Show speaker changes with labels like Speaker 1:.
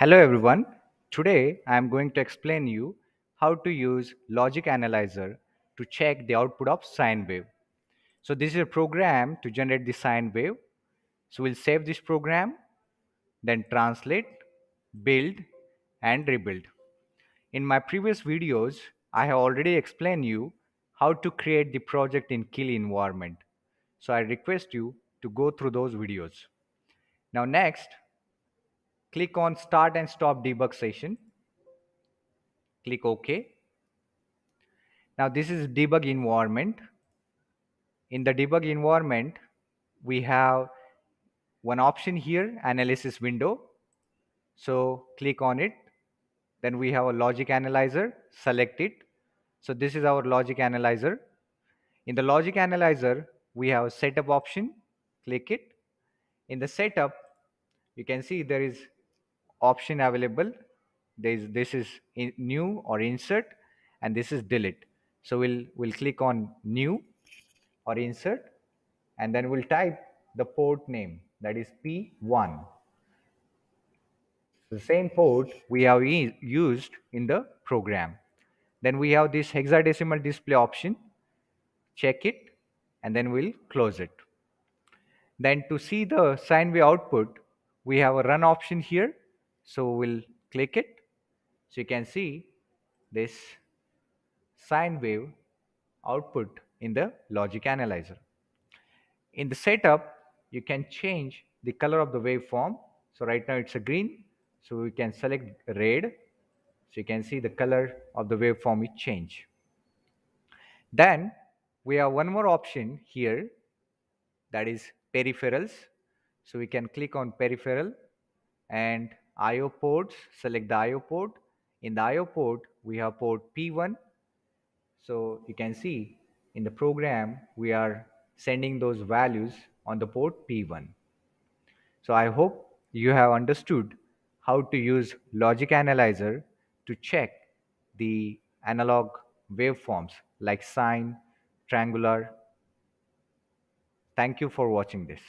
Speaker 1: Hello everyone. Today I am going to explain you how to use logic analyzer to check the output of sine wave. So this is a program to generate the sine wave. So we'll save this program, then translate, build and rebuild. In my previous videos, I have already explained you how to create the project in Keil environment. So I request you to go through those videos. Now next, click on start and stop debug session. Click ok. Now this is debug environment. In the debug environment we have one option here analysis window. So click on it. Then we have a logic analyzer. Select it. So this is our logic analyzer. In the logic analyzer we have a setup option. Click it. In the setup you can see there is option available. There's, this is new or insert and this is delete. So we'll we'll click on new or insert and then we'll type the port name that is p1 the same port we have used in the program. Then we have this hexadecimal display option. Check it and then we'll close it. Then to see the sine wave output we have a run option here so we'll click it. So you can see this sine wave output in the logic analyzer. In the setup, you can change the color of the waveform. So right now it's a green. So we can select red. So you can see the color of the waveform is change. Then we have one more option here that is peripherals. So we can click on peripheral and IO ports, select the IO port. In the IO port, we have port P1. So you can see in the program, we are sending those values on the port P1. So I hope you have understood how to use logic analyzer to check the analog waveforms like sine, triangular. Thank you for watching this.